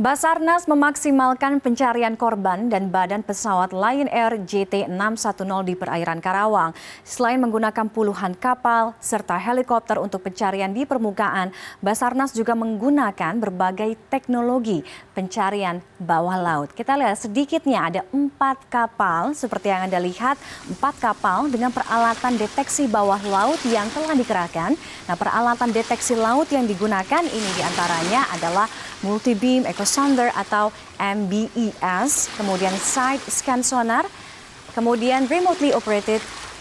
Basarnas memaksimalkan pencarian korban dan badan pesawat Lion Air JT610 di perairan Karawang. Selain menggunakan puluhan kapal serta helikopter untuk pencarian di permukaan, Basarnas juga menggunakan berbagai teknologi pencarian bawah laut. Kita lihat sedikitnya ada empat kapal seperti yang Anda lihat, empat kapal dengan peralatan deteksi bawah laut yang telah dikerahkan. Nah, peralatan deteksi laut yang digunakan ini di antaranya adalah multi-beam eco sounder atau MBES, kemudian side scan sonar, kemudian remotely operated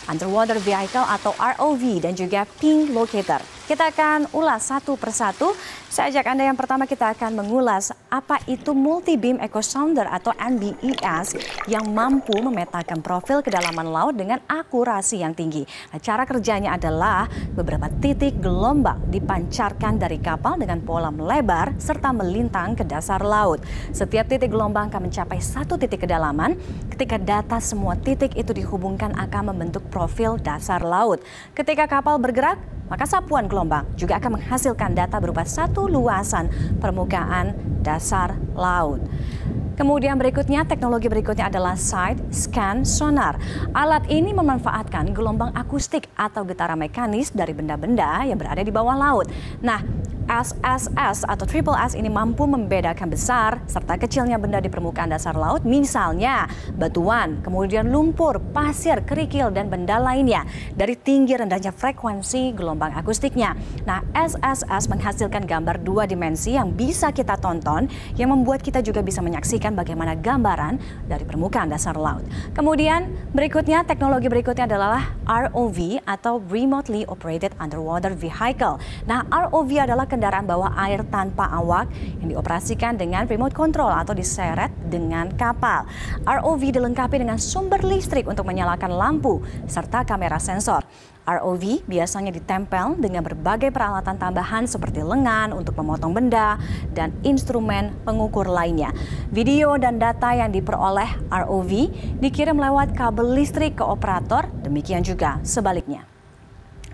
underwater vehicle atau ROV dan juga ping locator. Kita akan ulas satu persatu. Saya ajak Anda yang pertama kita akan mengulas apa itu multi beam echo sounder atau MBES yang mampu memetakan profil kedalaman laut dengan akurasi yang tinggi. Nah, cara kerjanya adalah beberapa titik gelombang dipancarkan dari kapal dengan pola melebar serta melintang ke dasar laut. Setiap titik gelombang akan mencapai satu titik kedalaman. Ketika data semua titik itu dihubungkan akan membentuk profil dasar laut. Ketika kapal bergerak, maka sapuan gelombang juga akan menghasilkan data berupa satu luasan permukaan dasar laut. Kemudian berikutnya, teknologi berikutnya adalah side scan sonar. Alat ini memanfaatkan gelombang akustik atau getaran mekanis dari benda-benda yang berada di bawah laut. Nah, SSS atau Triple S ini mampu membedakan besar serta kecilnya benda di permukaan dasar laut, misalnya batuan, kemudian lumpur, pasir, kerikil, dan benda lainnya dari tinggi rendahnya frekuensi gelombang akustiknya. Nah, SSS menghasilkan gambar dua dimensi yang bisa kita tonton, yang membuat kita juga bisa menyaksikan bagaimana gambaran dari permukaan dasar laut. Kemudian berikutnya, teknologi berikutnya adalah ROV atau Remotely Operated Underwater Vehicle. Nah, ROV adalah kendaraan bawah air tanpa awak yang dioperasikan dengan remote control atau diseret dengan kapal. ROV dilengkapi dengan sumber listrik untuk menyalakan lampu serta kamera sensor. ROV biasanya ditempel dengan berbagai peralatan tambahan seperti lengan untuk memotong benda dan instrumen pengukur lainnya. Video dan data yang diperoleh ROV dikirim lewat kabel listrik ke operator, demikian juga sebaliknya.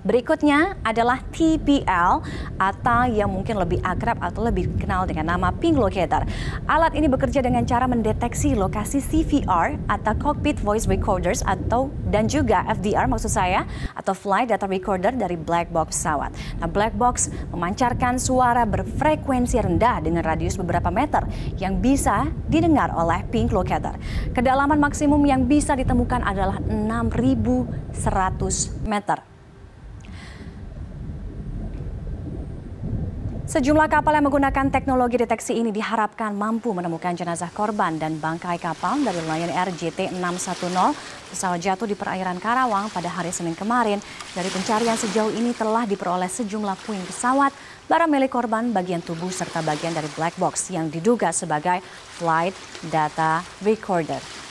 Berikutnya adalah TPL atau yang mungkin lebih akrab atau lebih dikenal dengan nama ping locator. Alat ini bekerja dengan cara mendeteksi lokasi CVR atau cockpit voice recorders atau dan juga FDR maksud saya atau flight data recorder dari black box pesawat. Nah, black box memancarkan suara berfrekuensi rendah dengan radius beberapa meter yang bisa didengar oleh ping locator. Kedalaman maksimum yang bisa ditemukan adalah 6100 meter. Sejumlah kapal yang menggunakan teknologi deteksi ini diharapkan mampu menemukan jenazah korban dan bangkai kapal dari Lion Air JT610 pesawat jatuh di perairan Karawang pada hari Senin kemarin. Dari pencarian sejauh ini telah diperoleh sejumlah puing pesawat, barang milik korban, bagian tubuh serta bagian dari black box yang diduga sebagai flight data recorder.